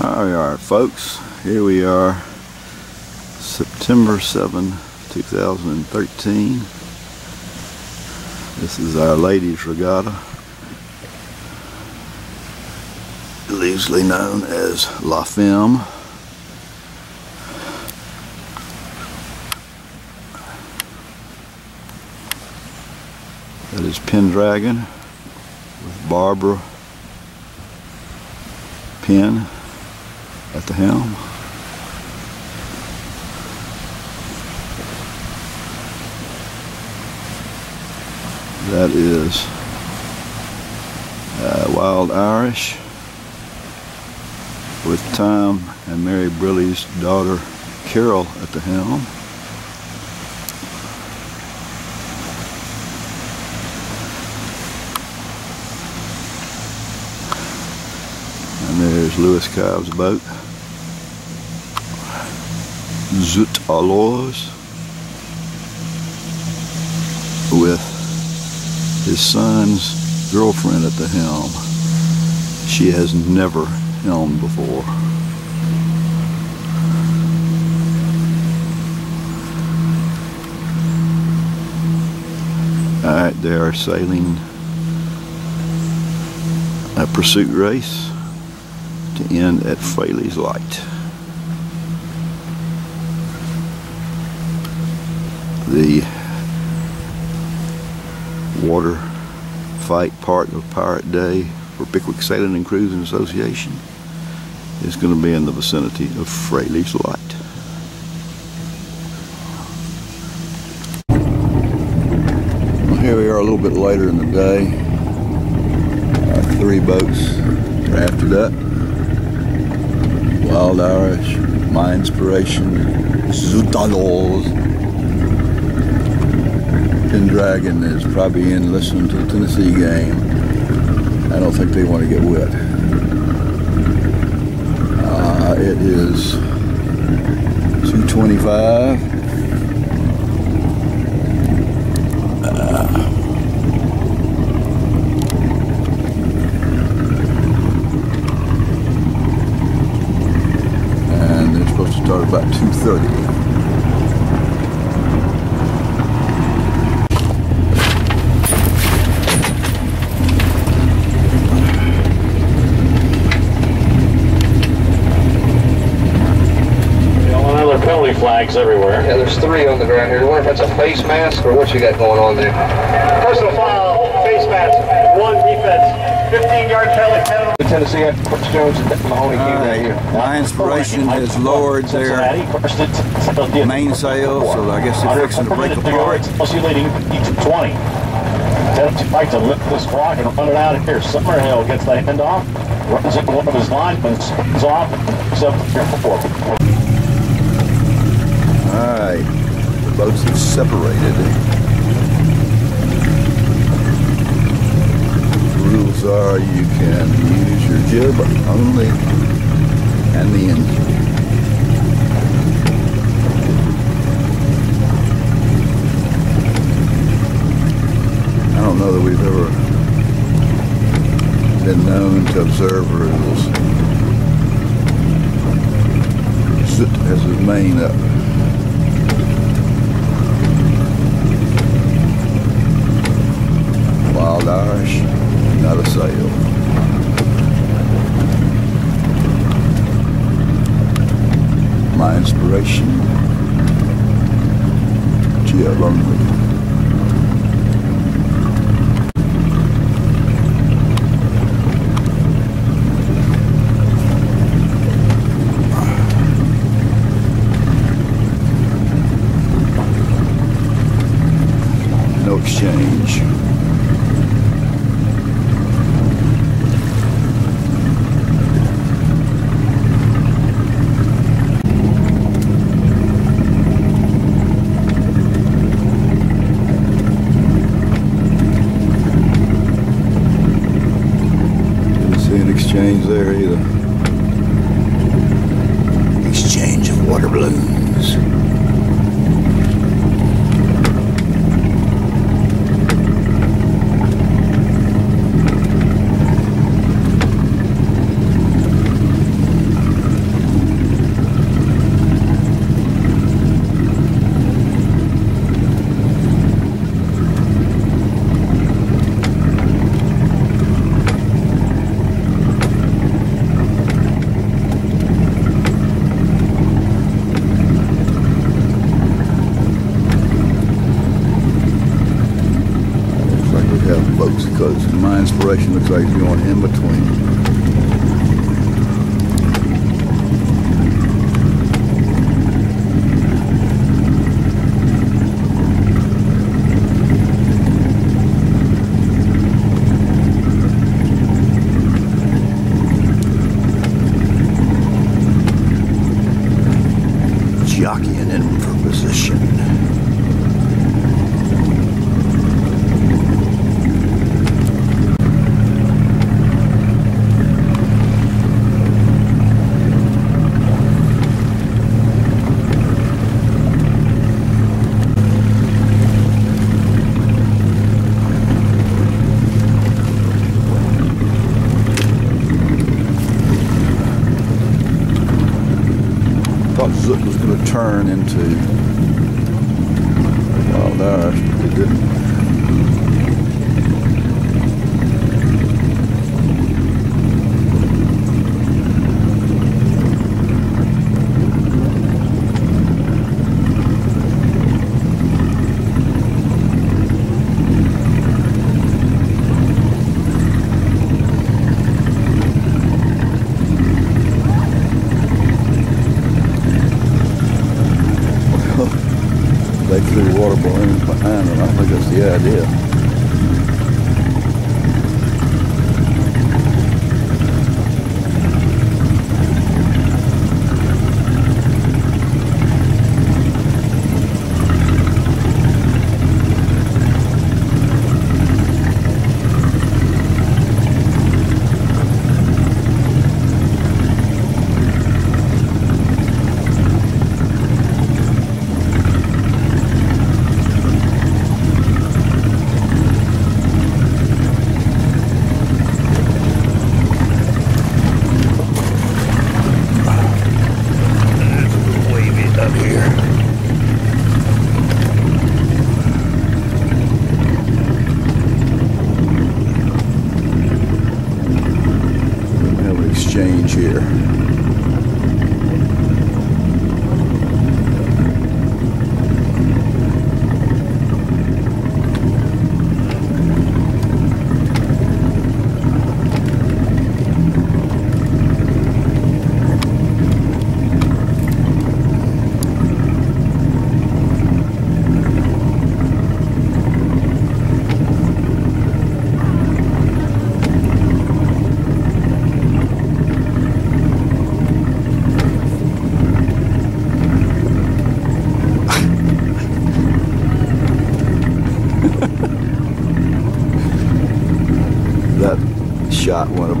Alright folks, here we are, September 7, 2013. This is our ladies regatta, loosely known as La Femme. That is Pendragon with Barbara Penn at the helm. That is uh, Wild Irish with Tom and Mary Briley's daughter Carol at the helm. And Lewis Cobb's boat. Zoet Alois with his son's girlfriend at the helm. She has never helmed before. Alright, they are sailing a pursuit race to end at Fraley's Light. the water fight part of Pirate Day for Pickwick Sailing and Cruising Association is going to be in the vicinity of Fraley's Light. Well, here we are a little bit later in the day. Our three boats drafted up. Wild Irish, My Inspiration, Zoet Alois, Pendragon is probably in listening to the Tennessee game. I don't think they want to get wet. Uh, it is 225. Uh, and they're supposed to start about 230. flags everywhere. Yeah, there's three on the ground here. I wonder if that's a face mask or what you got going on there. Personal foul, face mask, one defense, 15 yard penalty. penalty. Tennessee had Chris Jones and Mahoney came down here. My inspiration has lowered their mainsail, so I guess they're fixing to break apart. Chelsea leading 20. Tennessee like to lift this clock and run it out of here. Summerhill gets the handoff, runs into one of his linemen, spins off, up here for Alright, the boats have separated. The are you can use your jib only and the engine. I don't know that we've ever been known to observe rules. Zoet has his main up. Wild Irish, not a sail. My inspiration, Gia Lonely. No exchange. exchange there either. Exchange of water balloons. close. Inspiration looks like it's going in between. Jockeying in for position. thought Zook was to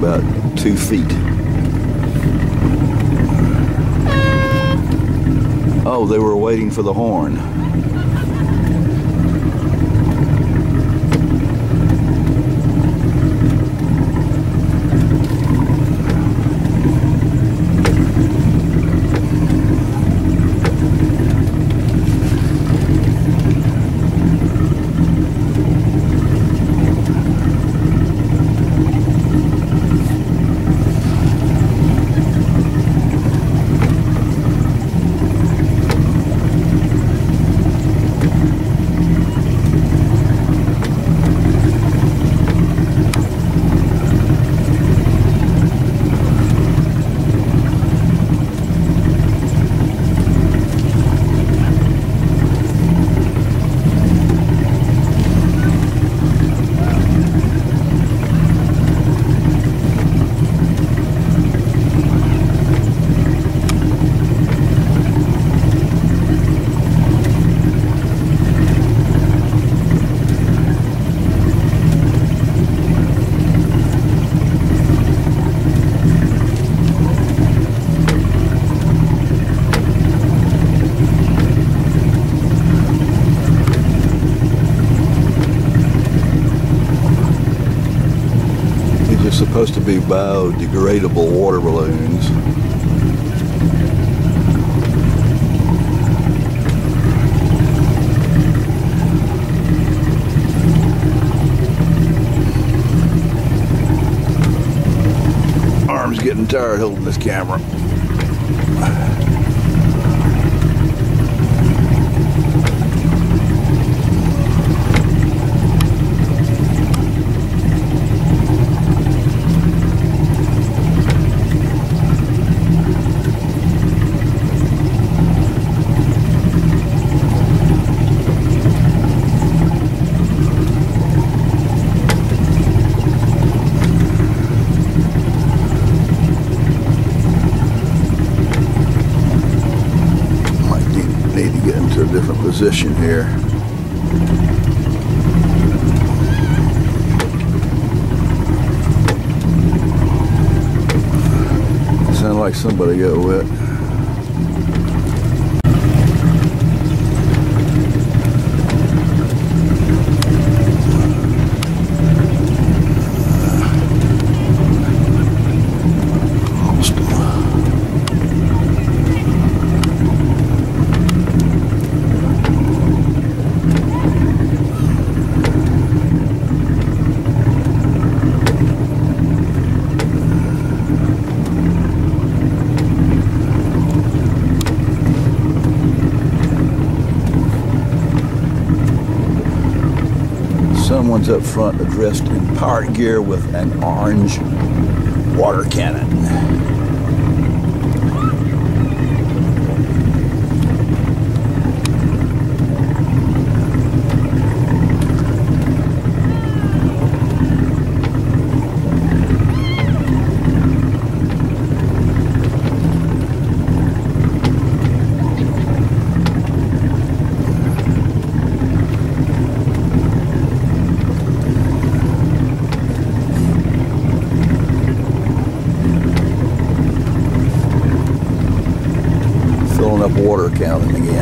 about two feet. Oh, they were waiting for the horn. These are supposed to be biodegradable water balloons. Arm's getting tired holding this camera. position here. Sound like somebody got wet. Up front dressed in pirate gear with an orange water cannon. Counting again.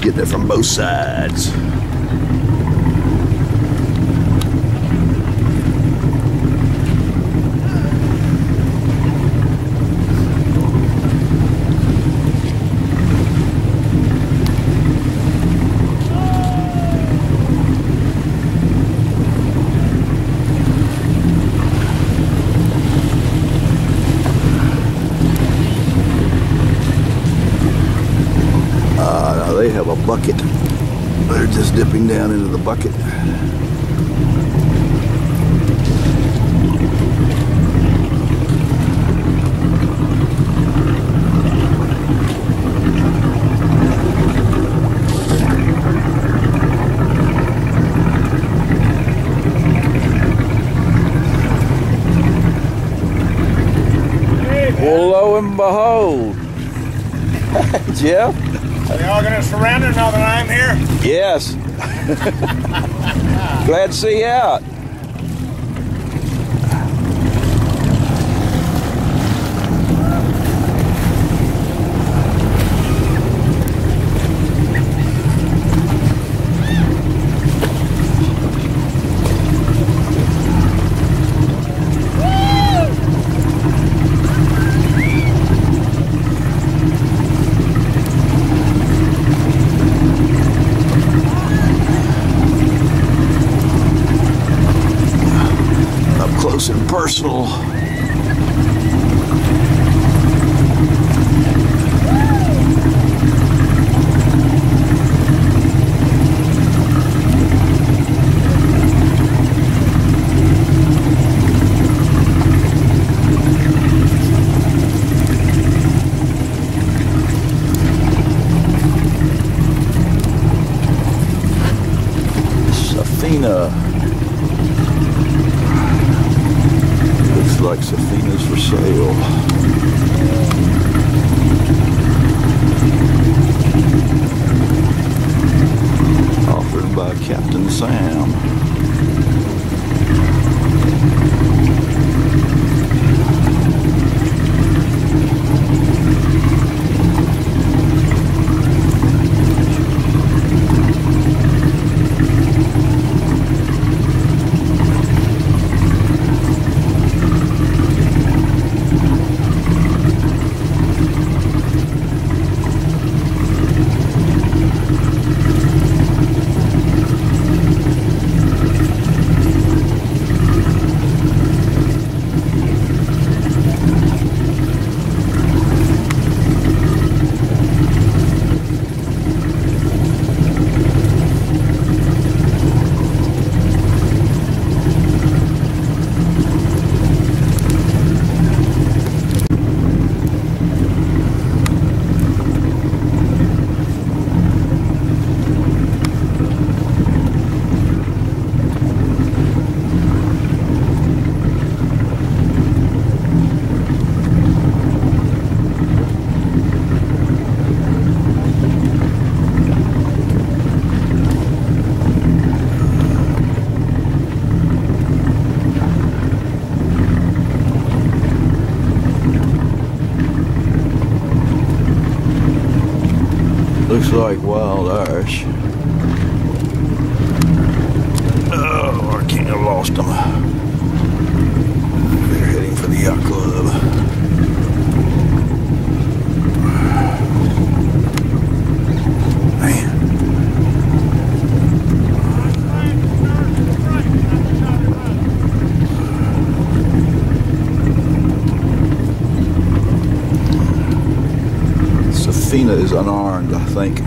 Getting it from both sides. Uh, now they have a bucket. They're just dipping down into the bucket. Well, lo and behold, Jeff. Are y'all gonna surround her now that I'm here? Yes. Glad to see you out. Up close and personal. Looks like Wild Irish. Oh, I can't have lost them. They're heading for the yacht club. Man. Safina is unarmed, I think.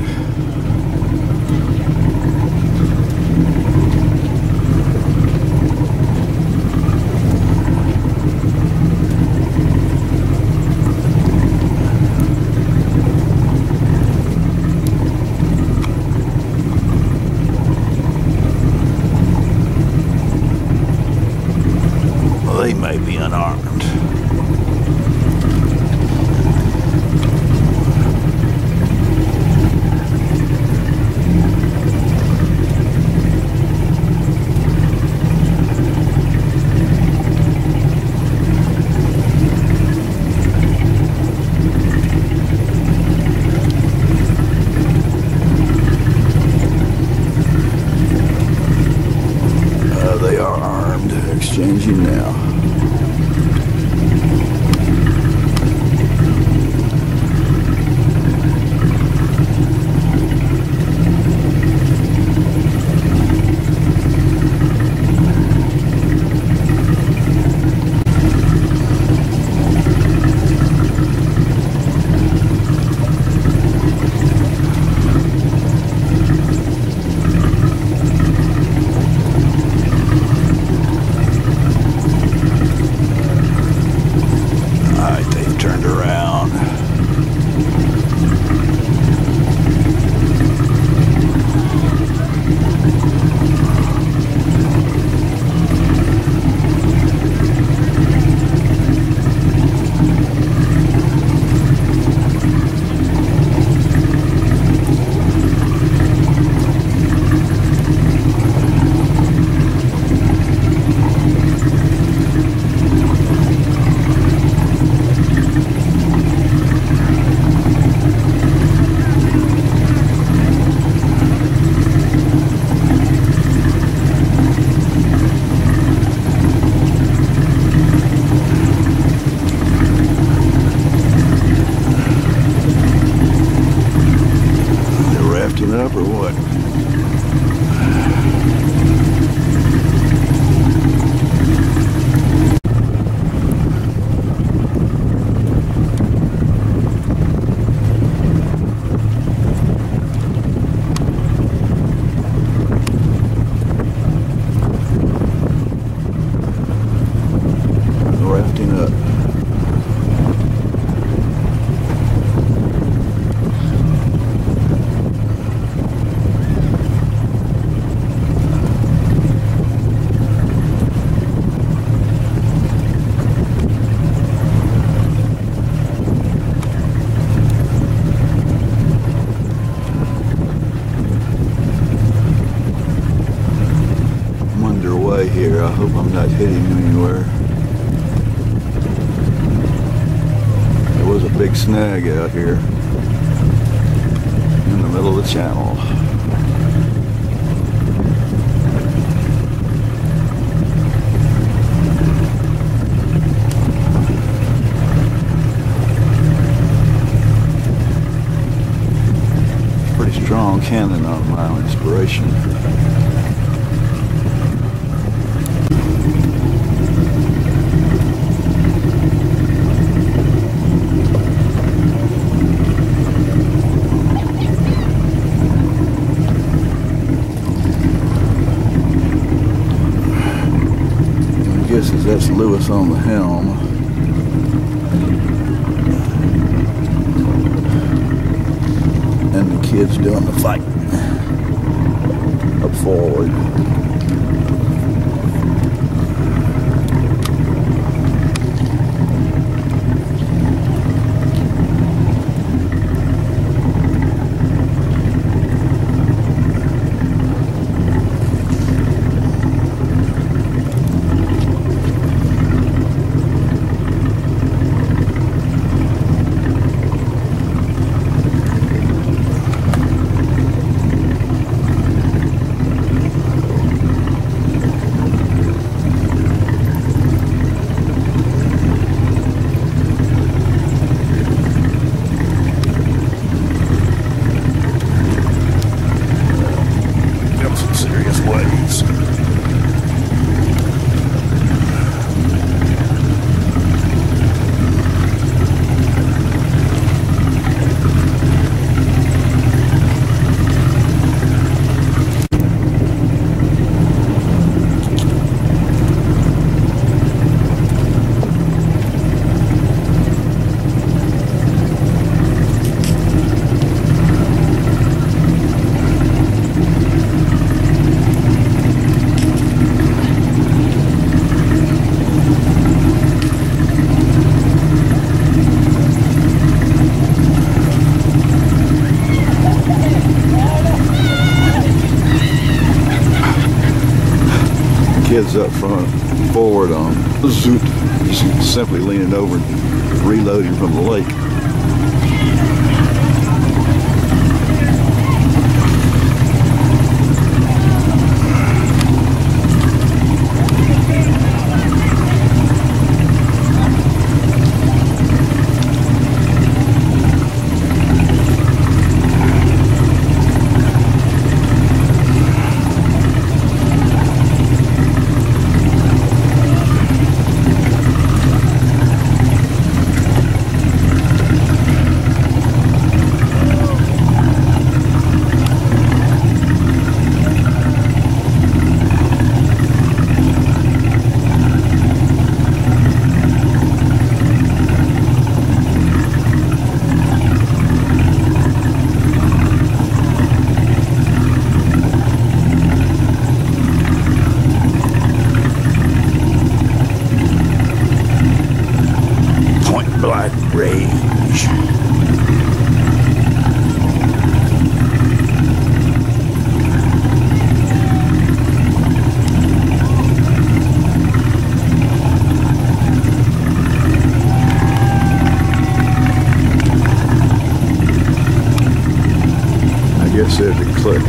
Here. I hope I'm not hitting anywhere. There was a big snag out here in the middle of the channel. Pretty strong cannon on my inspiration. My guess is that's Lewis on the helm. And the kids doing the fight up forward.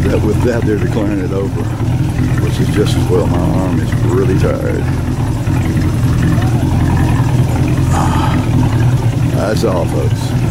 That with that they're declaring it over, which is just as well. My arm is really tired. Ah, that's all, folks.